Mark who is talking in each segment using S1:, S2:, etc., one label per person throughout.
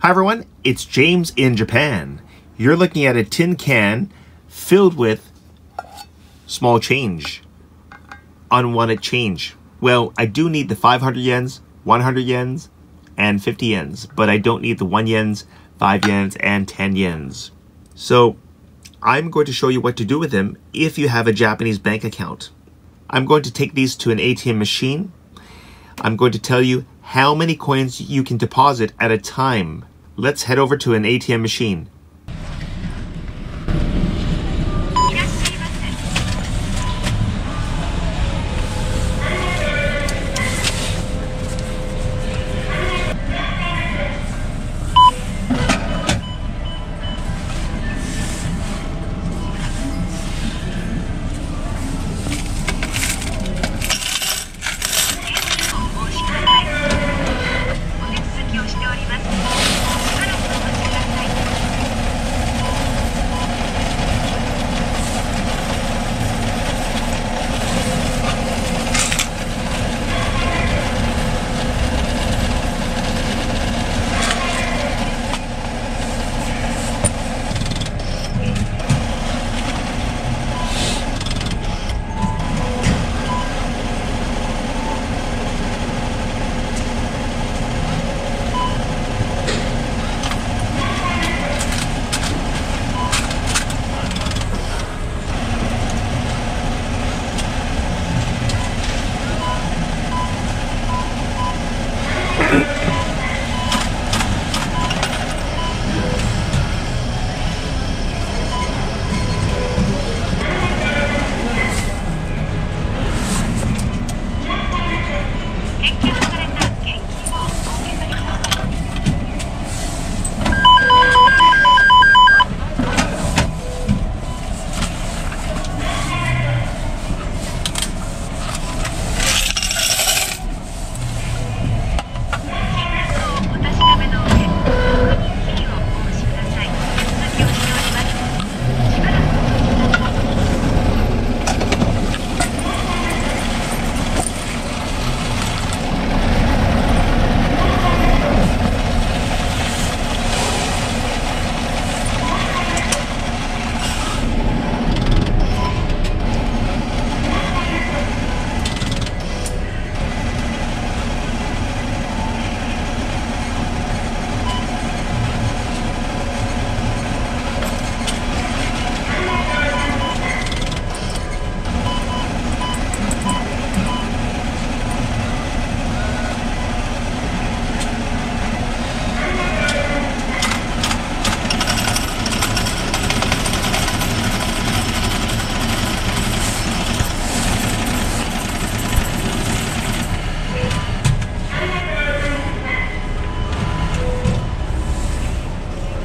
S1: Hi everyone, it's James in Japan. You're looking at a tin can filled with small change. Unwanted change. Well, I do need the 500 yens, 100 yens, and 50 yens, but I don't need the 1 yens, 5 yens, and 10 yens. So, I'm going to show you what to do with them if you have a Japanese bank account. I'm going to take these to an ATM machine. I'm going to tell you how many coins you can deposit at a time. Let's head over to an ATM machine.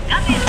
S1: Come Copy.